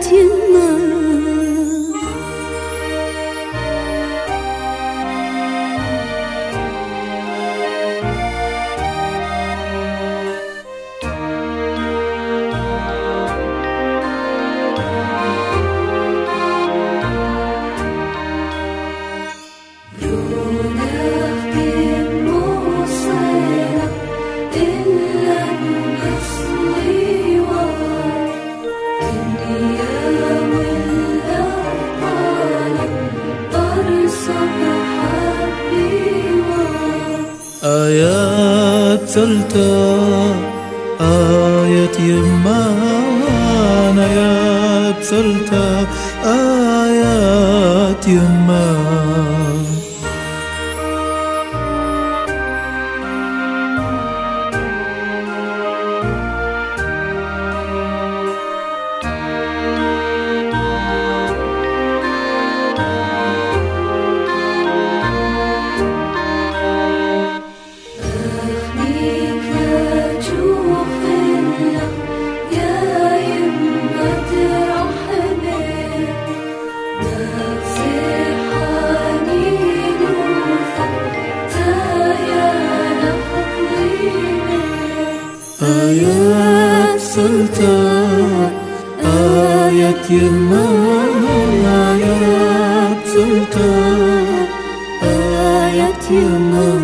天 آيات سلتا آيات يمان آيات سلتا آيات يمان Ayat sultan Ayat yılmam Ayat sultan Ayat yılmam